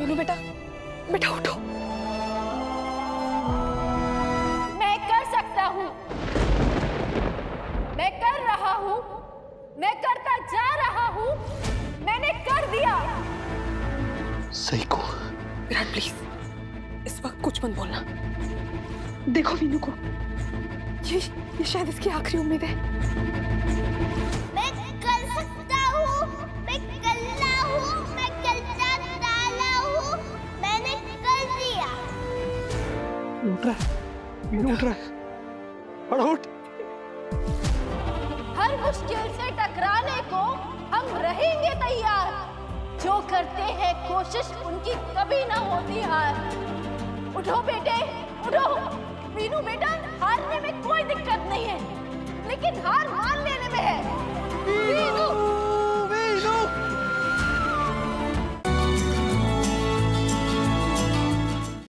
मीनू बेटा बेटा उठो। मैं कर सकता हूँ। मैं कर रहा हूँ। मैं करता जा रहा हूँ। मैंने कर दिया। सही को। विराट प्लीज़ इस वक्त कुछ मत बोलना। देखो मीनू को। ये ये शायद इसकी आखिरी उम्मीद है। उठ रहा है। मीनू रहा है। अरे उठ। हर मुश्किल से टकराने को हम रहेंगे तैयार। जो करते हैं कोशिश उनकी कभी ना होती हार। उठो बेटे, उठो। मीनू बेटा, हारने में कोई दिक्कत नहीं है। लेकिन हार मीनू